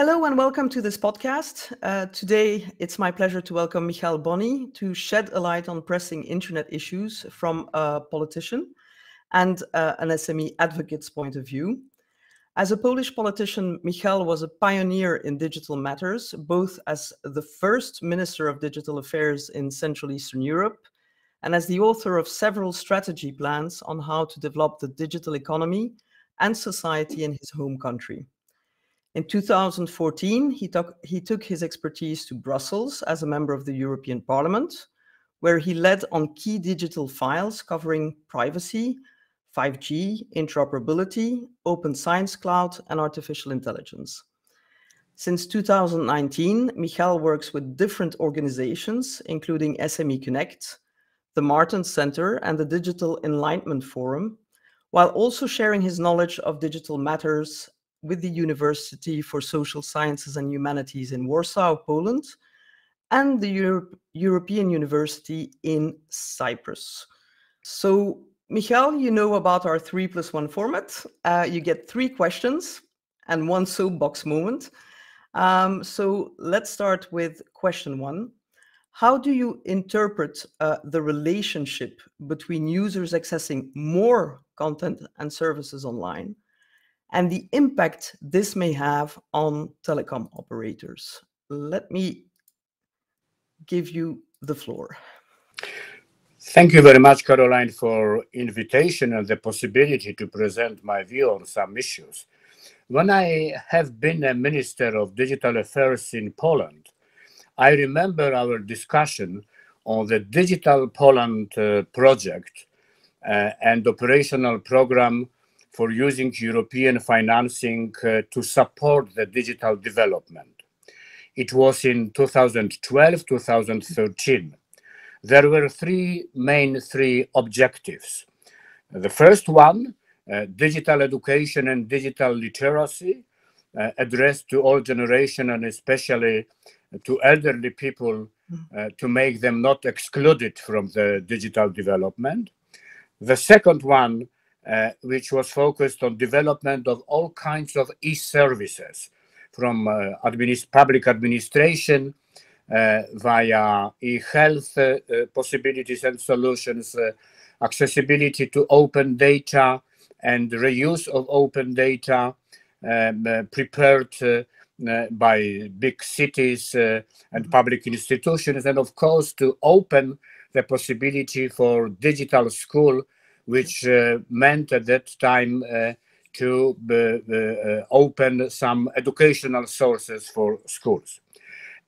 hello and welcome to this podcast. Uh, today, it's my pleasure to welcome Michal Boni to shed a light on pressing internet issues from a politician and uh, an SME advocate's point of view. As a Polish politician, Michal was a pioneer in digital matters, both as the first Minister of Digital Affairs in Central Eastern Europe and as the author of several strategy plans on how to develop the digital economy and society in his home country. In 2014, he took, he took his expertise to Brussels as a member of the European Parliament, where he led on key digital files covering privacy, 5G, interoperability, open science cloud, and artificial intelligence. Since 2019, Michal works with different organizations, including SME Connect, the Martens Center, and the Digital Enlightenment Forum, while also sharing his knowledge of digital matters with the University for Social Sciences and Humanities in Warsaw, Poland, and the Europe, European University in Cyprus. So, Michal, you know about our three plus one format. Uh, you get three questions and one soapbox moment. Um, so let's start with question one. How do you interpret uh, the relationship between users accessing more content and services online and the impact this may have on telecom operators. Let me give you the floor. Thank you very much, Caroline, for invitation and the possibility to present my view on some issues. When I have been a Minister of Digital Affairs in Poland, I remember our discussion on the Digital Poland uh, project uh, and operational program for using European financing uh, to support the digital development. It was in 2012, 2013. There were three main three objectives. The first one, uh, digital education and digital literacy, uh, addressed to all generation and especially to elderly people uh, to make them not excluded from the digital development. The second one uh, which was focused on development of all kinds of e-services from uh, administ public administration uh, via e-health uh, uh, possibilities and solutions, uh, accessibility to open data and reuse of open data um, prepared by big cities and mm-hmm. public institutions, and of course to open the possibility for digital school which uh, meant at that time uh, to uh, open some educational sources for schools.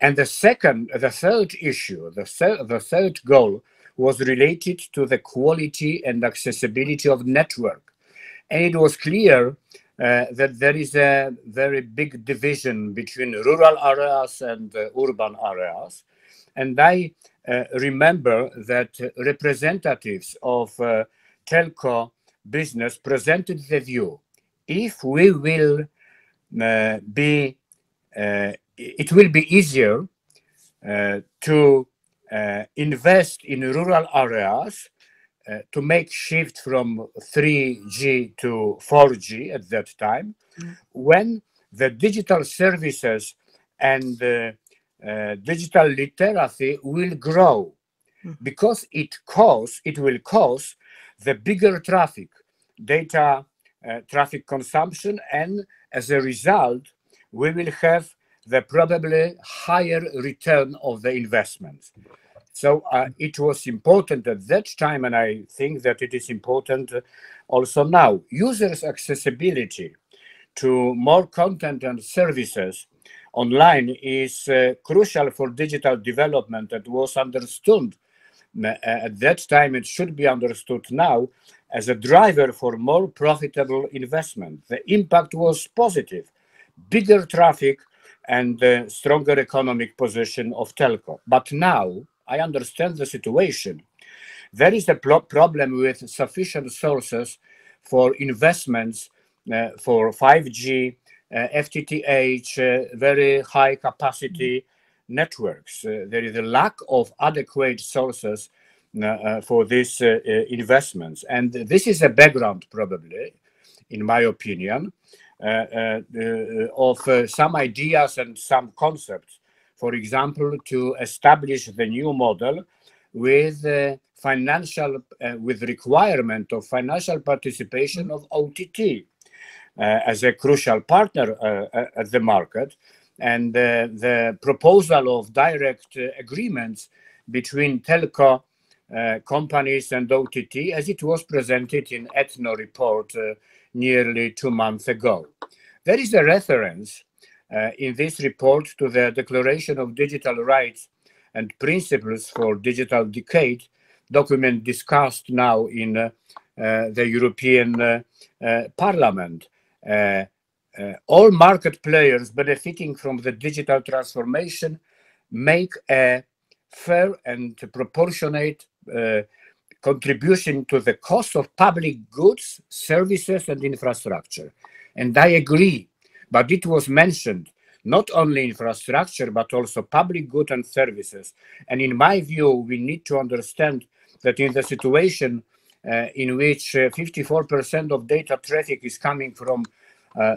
And the second, the third issue, the, the third goal was related to the quality and accessibility of network. And it was clear uh, that there is a very big division between rural areas and uh, urban areas. And I uh, remember that representatives of telco business presented the view if we will uh, be uh, it will be easier uh, to uh, invest in rural areas uh, to make shift from 3G to 4G at that time mm. when the digital services and uh, digital literacy will grow mm. because it cause it will cause the bigger traffic, data uh, traffic consumption, and as a result, we will have the probably higher return of the investments. So uh, it was important at that time, and I think that it is important also now. Users' accessibility to more content and services online is uh, crucial for digital development that was understood at that time, it should be understood now as a driver for more profitable investment. The impact was positive, bigger traffic and a stronger economic position of telco. But now I understand the situation. There is a problem with sufficient sources for investments uh, for 5G, uh, FTTH, uh, very high capacity networks. Uh, there is a lack of adequate sources uh, uh, for these uh, uh, investments. And this is a background, probably, in my opinion, uh, of some ideas and some concepts. For example, to establish the new model with financial, with requirement of financial participation of OTT as a crucial partner at the market and uh, the proposal of direct uh, agreements between telco uh, companies and OTT as it was presented in ETNO report nearly two months ago. There is a reference in this report to the Declaration of Digital Rights and Principles for Digital Decade document discussed now in uh, uh, the European uh, Parliament. Uh, all market players benefiting from the digital transformation make a fair and proportionate uh, contribution to the cost of public goods, services, and infrastructure. And I agree, but it was mentioned not only infrastructure, but also public goods and services. And in my view, we need to understand that in the situation uh, in which 54% uh, of data traffic is coming from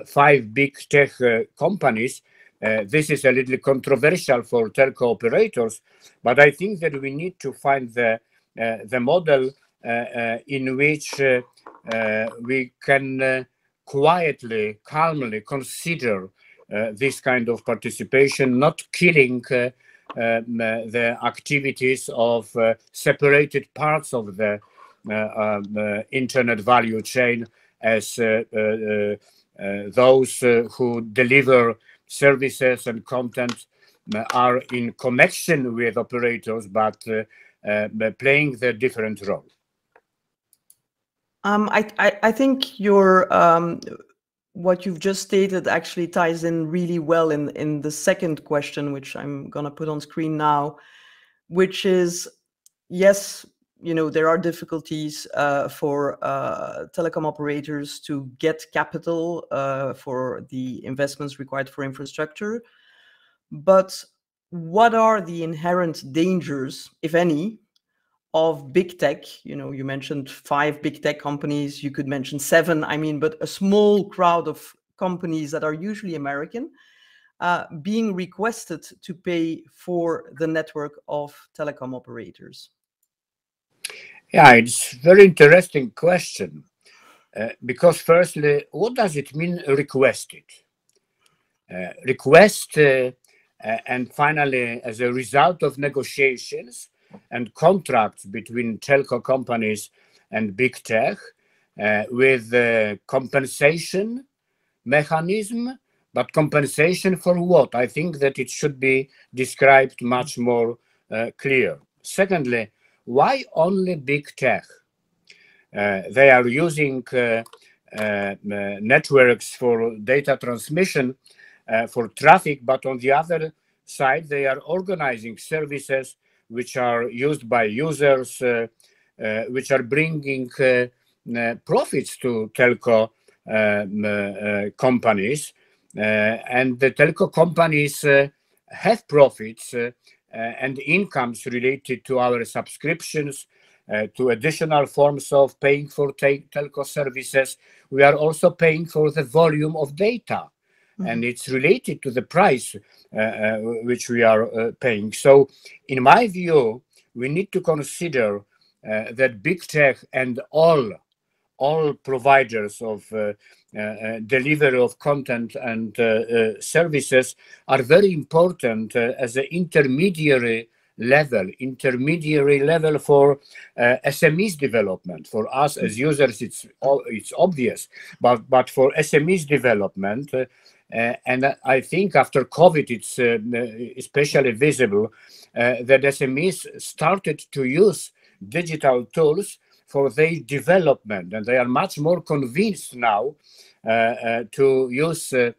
five big tech uh, companies. Uh, this is a little controversial for telco operators, but I think that we need to find the the model in which we can quietly, calmly consider this kind of participation, not killing um, the activities of separated parts of the um, internet value chain as uh, uh, uh, those uh, who deliver services and content uh, are in connection with operators, but playing their different role. Um, I, I, I, think your um, what you've just stated actually ties in really well in in the second question, which I'm gonna put on screen now, which is yes, you know there are difficulties uh, for uh, telecom operators to get capital uh, for the investments required for infrastructure. But what are the inherent dangers if any of big tech? You know you mentioned five big tech companies you could mention seven i mean but a small crowd of companies that are usually american uh, being requested to pay for the network of telecom operators yeah, it's very interesting question. Uh, because firstly, what does it mean requested? Uh, request uh, uh, and finally, as a result of negotiations and contracts between telco companies and big tech, uh, with compensation mechanism, but compensation for what? I think that it should be described much more uh, clear. Secondly, why only big tech? Uh, they are using uh, uh, uh networks for data transmission uh, for traffic, but on the other side, they are organizing services which are used by users, uh, which are bringing profits to telco companies. and the telco companies have profits and incomes related to our subscriptions, uh, to additional forms of paying for telco services. We are also paying for the volume of data. Mm-hmm. And it's related to the price uh, uh, which we are uh, paying. So, in my view, we need to consider uh, that big tech and all all providers of uh, uh, uh, delivery of content and services are very important as an intermediary level, intermediary level for uh, SMEs development. For us as users, it's it's obvious, but but for SMEs development, uh, uh, and I think after COVID, it's especially visible that SMEs started to use digital tools for their development, and they are much more convinced now uh, uh, to use uh,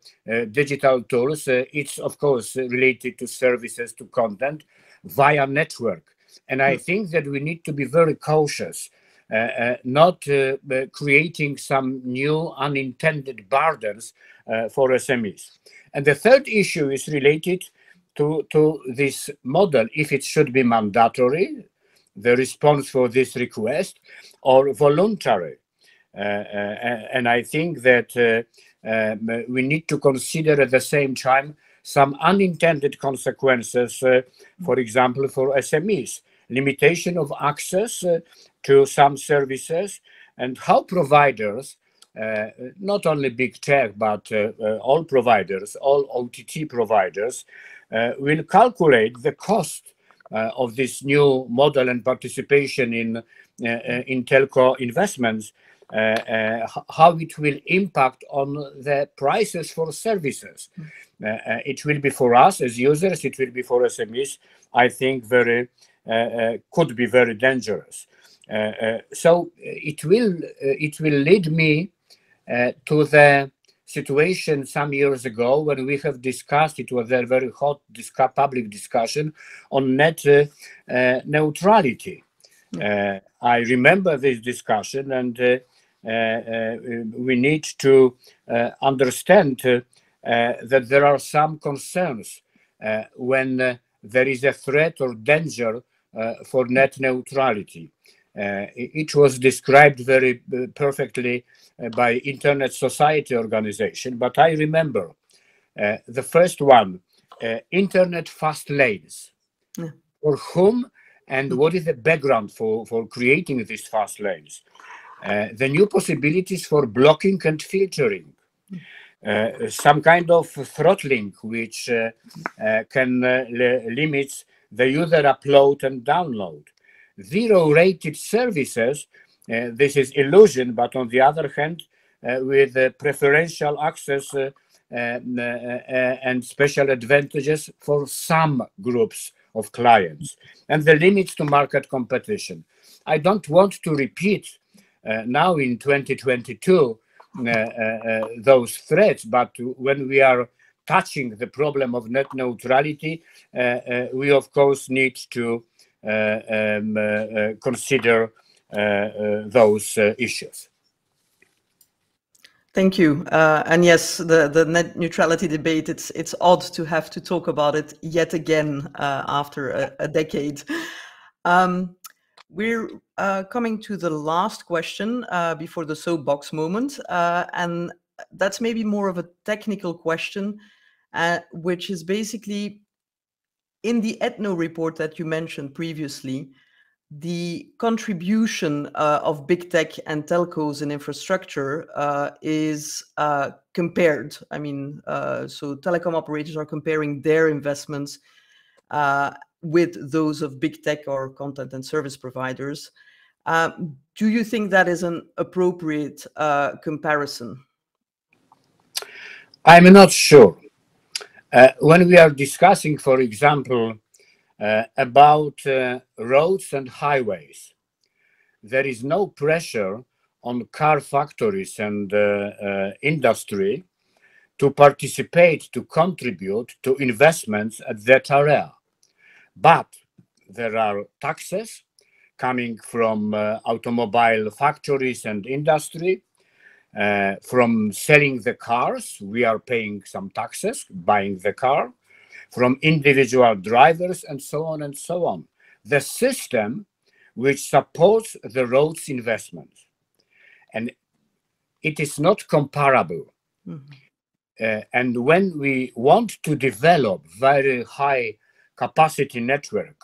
digital tools. it's of course related to services, to content via network, and I hmm. think that we need to be very cautious. Uh, uh, not uh, creating some new unintended burdens for SMEs. And the third issue is related to, to this model, if it should be mandatory, the response for this request or voluntary. and I think that um, we need to consider at the same time some unintended consequences, for example, for SMEs, limitation of access to some services, and how providers uh, not only big tech, but uh, uh, all providers, all OTT providers, will calculate the cost Uh, of this new model and participation in uh, uh, in telco investments, how it will impact on the prices for services. Mm. it will be for us as users, it will be for SMEs. I think very could be very dangerous. Uh, uh, so it will it will lead me uh, to the situation some years ago when we have discussed it was a very hot discuss, public discussion on net uh, uh, neutrality. Uh, i remember this discussion and we need to understand that there are some concerns when there is a threat or danger for net neutrality. Uh, it was described very uh, perfectly uh, by Internet Society organization, but I remember the first one, Internet fast lanes. Yeah. For whom and what is the background for, for creating these fast lanes? Uh, the new possibilities for blocking and filtering, uh, some kind of throttling which uh, can limit the user upload and download zero rated services, uh, this is illusion, but on the other hand, uh, with uh, preferential access and special advantages for some groups of clients and the limits to market competition. I don't want to repeat uh, now in 2022 uh, uh, those threats, but when we are touching the problem of net neutrality, we of course need to uh, um, uh, uh, consider those issues. Thank you. Uh, and yes, the, the net neutrality debate, it's, it's odd to have to talk about it yet again uh, after a, a decade. Um, we're uh, coming to the last question before the soapbox moment. and that's maybe more of a technical question, which is basically in the ETNO report that you mentioned previously, the contribution uh, of big tech and telcos in infrastructure uh, is uh, compared. I mean, uh, so telecom operators are comparing their investments uh, with those of big tech or content and service providers. Um, do you think that is an appropriate uh, comparison? I'm not sure. When we are discussing, for example, about uh, roads and highways, there is no pressure on car factories and uh, uh, industry to participate, to contribute to investments at that area. But there are taxes coming from uh, automobile factories and industry uh, from selling the cars, we are paying some taxes, buying the car, from individual drivers, and so on and so on. The system which supports the roads investments. And it is not comparable. Mm -hmm. uh, and when we want to develop very high capacity network,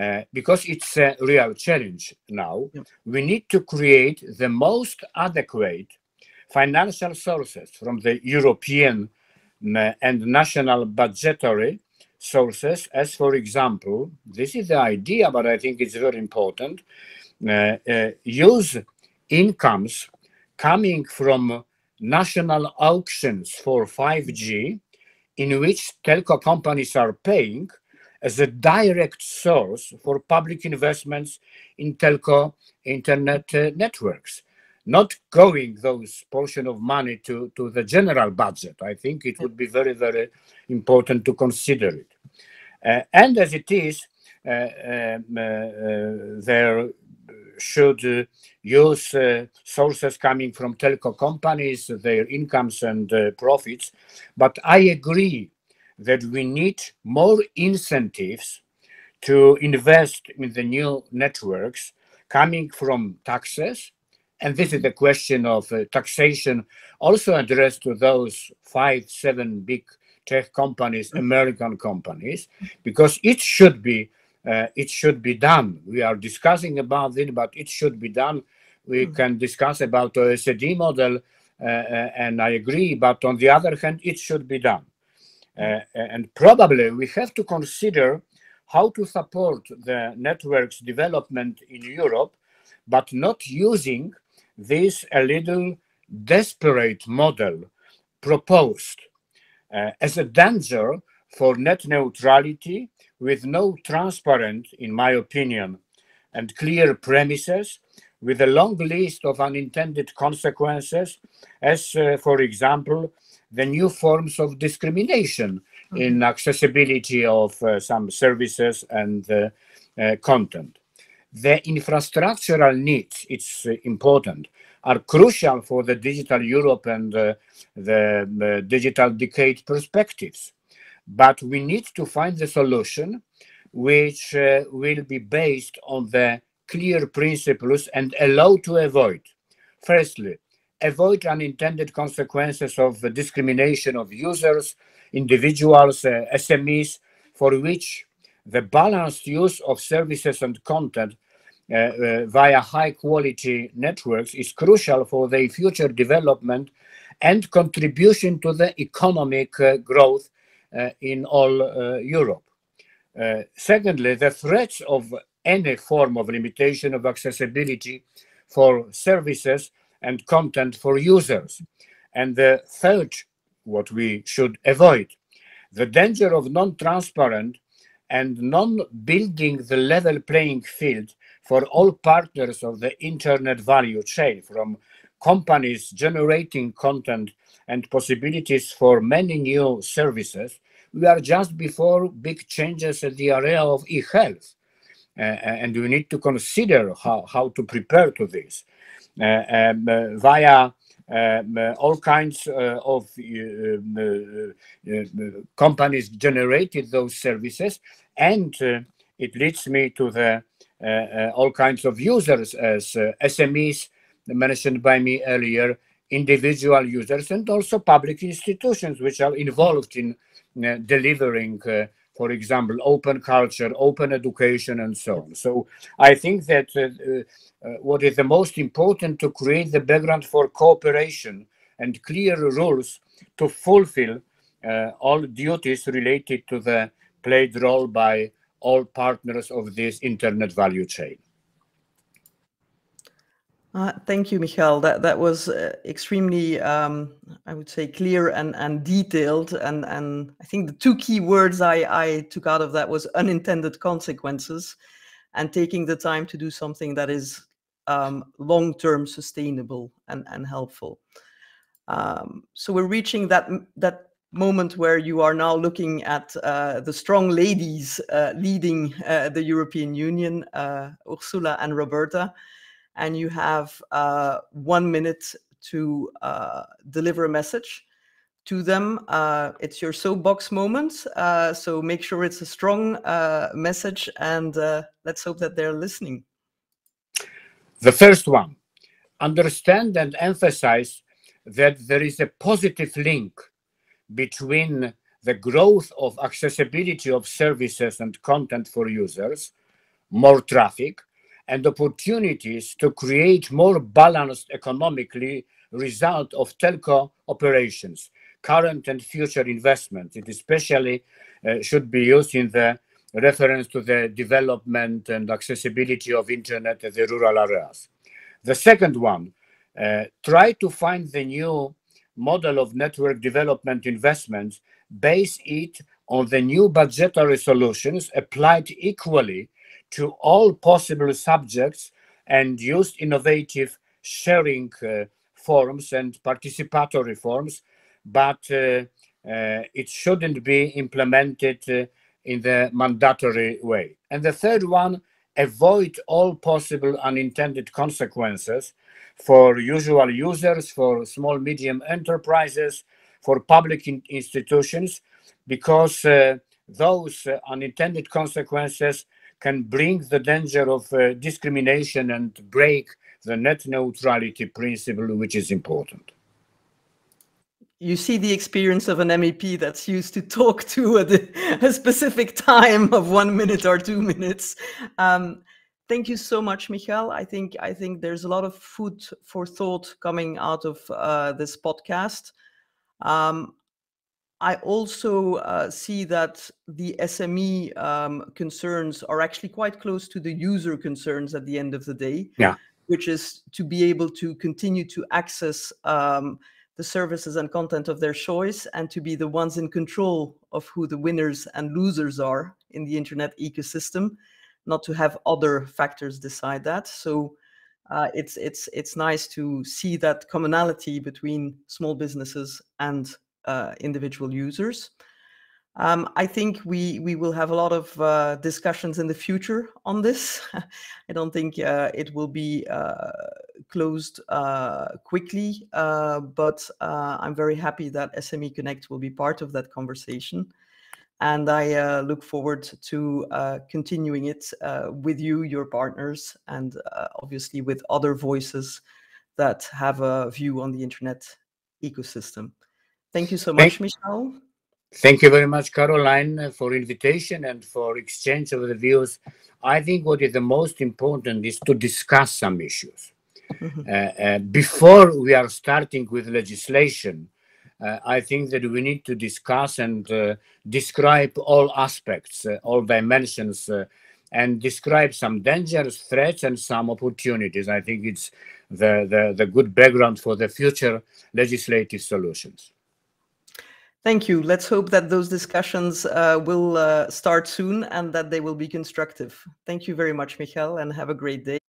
uh, because it's a real challenge now, yeah. we need to create the most adequate financial sources from the European and national budgetary sources, as for example, this is the idea, but I think it's very important, uh, uh, use incomes coming from national auctions for 5G, in which telco companies are paying as a direct source for public investments in telco internet uh, networks not going those portion of money to, to the general budget. I think it would be very, very important to consider it. Uh, and as it is, uh, um, uh, uh there should uh, use uh, sources coming from telco companies, their incomes and profits. But I agree that we need more incentives to invest in the new networks coming from taxes, and this is the question of uh, taxation, also addressed to those five, seven big tech companies, mm-hmm. American companies, because it should be uh, it should be done. We are discussing about it, but it should be done. We mm-hmm. can discuss about the OECD model, uh, uh, and I agree. But on the other hand, it should be done, uh, and probably we have to consider how to support the network's development in Europe, but not using this a little desperate model proposed uh, as a danger for net neutrality with no transparent, in my opinion, and clear premises, with a long list of unintended consequences, as, uh, for example, the new forms of discrimination mm-hmm. in accessibility of uh, some services and uh, uh content. The infrastructural needs, it's uh, important, are crucial for the digital Europe and uh, the digital decade perspectives. But we need to find the solution which uh, will be based on the clear principles and allow to avoid. Firstly, avoid unintended consequences of the discrimination of users, individuals, uh, SMEs, for which the balanced use of services and content uh, uh, via high quality networks is crucial for their future development and contribution to the economic uh, growth uh, in all uh, Europe. secondly, the threats of any form of limitation of accessibility for services and content for users. And the third, what we should avoid, the danger of non-transparent and non-building the level playing field for all partners of the internet value chain, from companies generating content and possibilities for many new services, we are just before big changes in the area of e-health. Uh, and we need to consider how, how to prepare to this uh, um, uh, via um, uh, all kinds uh, of uh, companies generated those services and it leads me to the all kinds of users as SMEs mentioned by me earlier, individual users, and also public institutions which are involved in uh, delivering, uh, for example, open culture, open education, and so on. So I think that uh, uh, what is the most important to create the background for cooperation and clear rules to fulfill uh, all duties related to the played role by all partners of this internet value chain. Uh, thank you, Michael. That that was uh, extremely, um, I would say, clear and and detailed. And and I think the two key words I I took out of that was unintended consequences, and taking the time to do something that is um, long term sustainable and and helpful. Um, so we're reaching that that moment where you are now looking at uh, the strong ladies uh, leading uh, the European Union, uh, Ursula and Roberta and you have uh, one minute to uh, deliver a message to them. It's your soapbox moment, so make sure it's a strong message, and let's hope that they're listening. The first one understand and emphasize that there is a positive link between the growth of accessibility of services and content for users, more traffic, and opportunities to create more balanced economically result of telco operations, current and future investments. It especially uh, should be used in the reference to the development and accessibility of internet in the rural areas. The second one, uh, try to find the new model of network development investments, base it on the new budgetary solutions applied equally to all possible subjects and used innovative sharing uh, forms and participatory forms, but uh, uh, it shouldn't be implemented uh, in the mandatory way. And the third one, avoid all possible unintended consequences for usual users, for small, medium enterprises, for public in institutions, because uh, those uh, unintended consequences can bring the danger of uh, discrimination and break the net neutrality principle, which is important you see the experience of an MEP that's used to talk to a, a specific time of one minute or two minutes. Um, thank you so much, Michael. I think I think there's a lot of food for thought coming out of uh, this podcast. Um, I also uh, see that the SME um, concerns are actually quite close to the user concerns at the end of the day. Yeah. Which is to be able to continue to access um, the services and content of their choice and to be the ones in control of who the winners and losers are in the internet ecosystem, not to have other factors decide that. So uh, it's it's it's nice to see that commonality between small businesses and uh, individual users. Um, I think we we will have a lot of uh, discussions in the future on this. I don't think uh, it will be uh, closed uh, quickly, but I'm very happy that SME Connect will be part of that conversation, and I look forward to continuing it with you, your partners, and obviously with other voices that have a view on the internet ecosystem. Thank you so much, Michel. Thank you very much, Caroline, for invitation and for exchange of the views. I think what is the most important is to discuss some issues. Mm-hmm. Uh, uh, before we are starting with legislation, uh, I think that we need to discuss and uh, describe all aspects, uh, all dimensions, uh, and describe some dangers, threats, and some opportunities. I think it's the, the, the good background for the future legislative solutions. Thank you. Let's hope that those discussions uh, will uh, start soon and that they will be constructive. Thank you very much, Michael, and have a great day.